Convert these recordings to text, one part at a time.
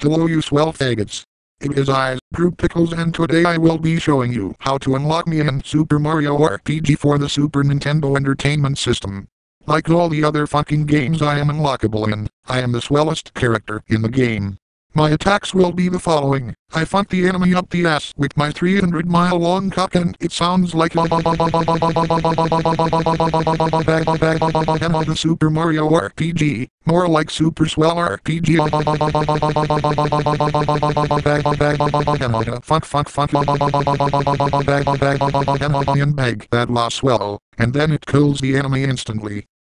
Hello you swell faggots. It is I, Drew Pickles and today I will be showing you how to unlock me in Super Mario RPG for the Super Nintendo Entertainment System. Like all the other fucking games I am unlockable in, I am the swellest character in the game. My attacks will be the following. I fuck the enemy up the ass with my 300 mile long cock and it sounds like the Super Mario RPG, more like Super Swell RPG. Fuck fuck fuck and that last swell, and then it kills the enemy instantly.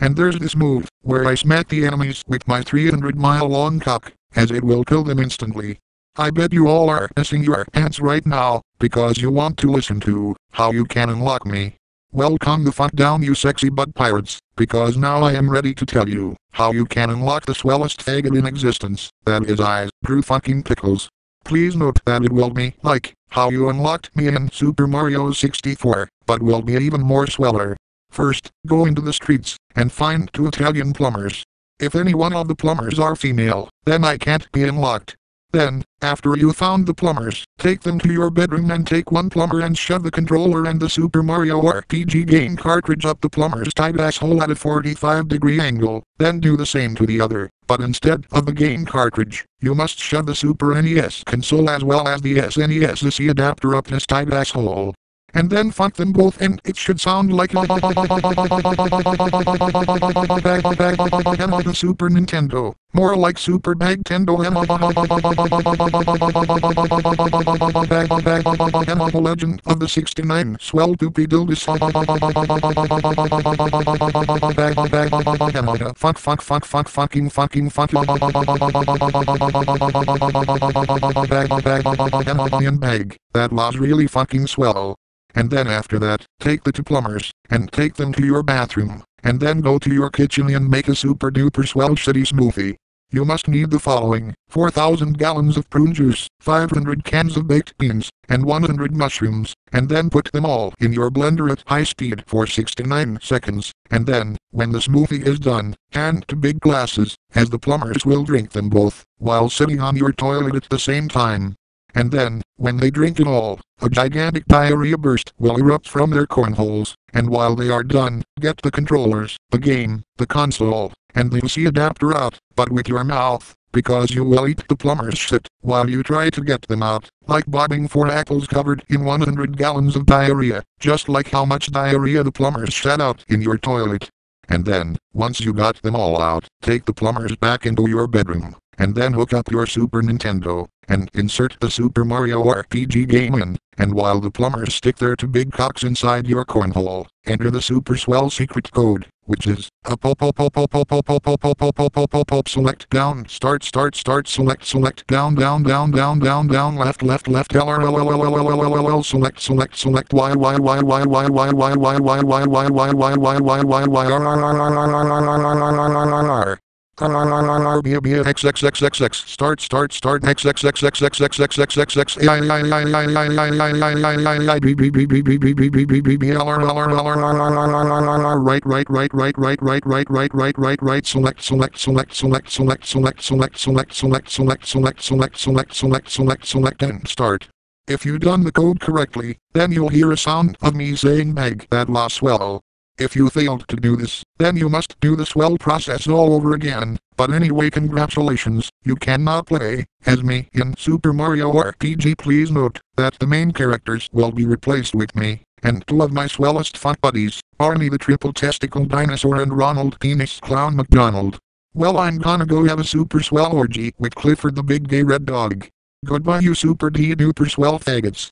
And there's this move, where I smack the enemies with my 300 mile long cock, as it will kill them instantly. I bet you all are missing your pants right now, because you want to listen to how you can unlock me. Well calm the fuck down you sexy butt pirates, because now I am ready to tell you how you can unlock the swellest faggot in existence, that is I, Drew fucking Pickles. Please note that it will be like how you unlocked me in Super Mario 64, but will be even more sweller. First, go into the streets, and find two Italian plumbers. If any one of the plumbers are female, then I can't be unlocked. Then, after you found the plumbers, take them to your bedroom and take one plumber and shove the controller and the Super Mario RPG game cartridge up the plumber's tight asshole at a 45 degree angle, then do the same to the other, but instead of the game cartridge, you must shove the Super NES console as well as the SNES C adapter up his tight asshole and then fuck them both and it should sound like the Super Nintendo. More like Super The Legend of the 69 Swell Poopy Dildis Fuck fuck fuck fuck fucking fucking fuck bag. That was really fucking swell. And then after that, take the two plumbers, and take them to your bathroom, and then go to your kitchen and make a super duper swell city smoothie. You must need the following, 4,000 gallons of prune juice, 500 cans of baked beans, and 100 mushrooms, and then put them all in your blender at high speed for 69 seconds, and then, when the smoothie is done, hand to big glasses, as the plumbers will drink them both, while sitting on your toilet at the same time. And then, when they drink it all, a gigantic diarrhea burst will erupt from their cornholes, and while they are done, get the controllers, the game, the console, and the C adapter out, but with your mouth, because you will eat the plumber's shit while you try to get them out, like bobbing for apples covered in 100 gallons of diarrhea, just like how much diarrhea the plumbers shat out in your toilet. And then, once you got them all out, take the plumbers back into your bedroom, and then hook up your Super Nintendo, and insert the Super Mario RPG game in, and while the plumbers stick their two big cocks inside your cornhole, enter the Super Swell secret code, which is up up up up up up up up up select down start start start select select down down down down down down left left left L R L L L L L L L L select select select Y Y Y Y Y Y Y Y Y Y Y Y Y Y Y Y Y R R R R R R R R R R R XXXXX start start start XXXXXXXXXX right right right right right right right right right right right select select select select select select select select select select select select select select select select and start. If you done the code correctly, then you'll hear a sound of me saying meg that la swell. If you failed to do this, then you must do the swell process all over again. But anyway congratulations, you can now play as me in Super Mario RPG. Please note that the main characters will be replaced with me. And two of my swellest fuck buddies, Barney the triple testicle dinosaur and Ronald Penis Clown McDonald. Well I'm gonna go have a super swell orgy with Clifford the big gay red dog. Goodbye you super d duper swell faggots.